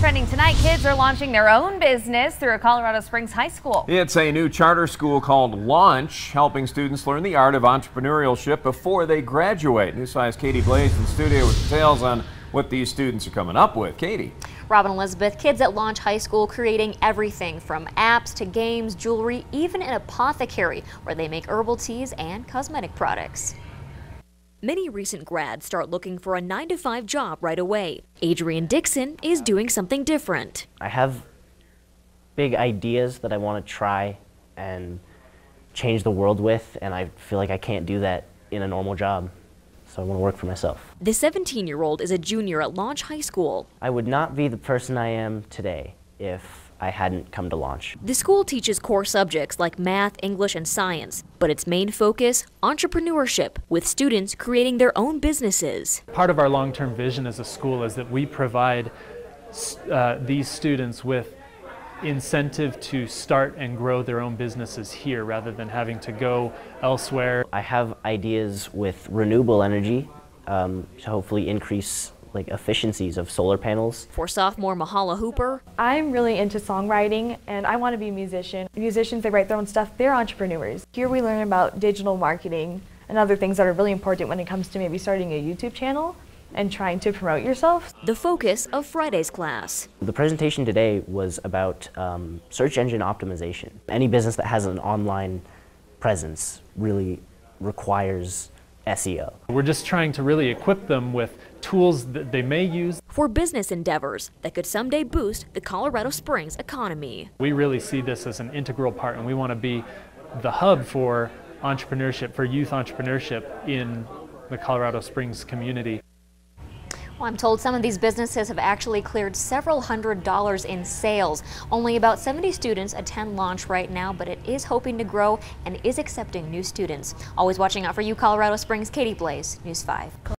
Trending tonight, kids are launching their own business through a Colorado Springs high school. It's a new charter school called Launch, helping students learn the art of entrepreneurship before they graduate. News 5's Katie Blaze in studio with details on what these students are coming up with. Katie. Robin Elizabeth, kids at Launch High School creating everything from apps to games, jewelry, even an apothecary where they make herbal teas and cosmetic products. Many recent grads start looking for a 9 to 5 job right away. Adrian Dixon is doing something different. I have big ideas that I want to try and change the world with, and I feel like I can't do that in a normal job. So I want to work for myself. The 17 year old is a junior at Launch High School. I would not be the person I am today if I hadn't come to launch. The school teaches core subjects like math, English, and science, but its main focus, entrepreneurship, with students creating their own businesses. Part of our long-term vision as a school is that we provide uh, these students with incentive to start and grow their own businesses here rather than having to go elsewhere. I have ideas with renewable energy um, to hopefully increase like efficiencies of solar panels. For sophomore Mahala Hooper, I'm really into songwriting and I want to be a musician. Musicians, they write their own stuff, they're entrepreneurs. Here we learn about digital marketing and other things that are really important when it comes to maybe starting a YouTube channel and trying to promote yourself. The focus of Friday's class. The presentation today was about um, search engine optimization. Any business that has an online presence really requires SEO. We're just trying to really equip them with tools that they may use for business endeavors that could someday boost the Colorado Springs economy. We really see this as an integral part and we want to be the hub for entrepreneurship, for youth entrepreneurship in the Colorado Springs community. Well, I'm told some of these businesses have actually cleared several hundred dollars in sales. Only about 70 students attend launch right now, but it is hoping to grow and is accepting new students. Always watching out for you, Colorado Springs. Katie Blaze, News 5.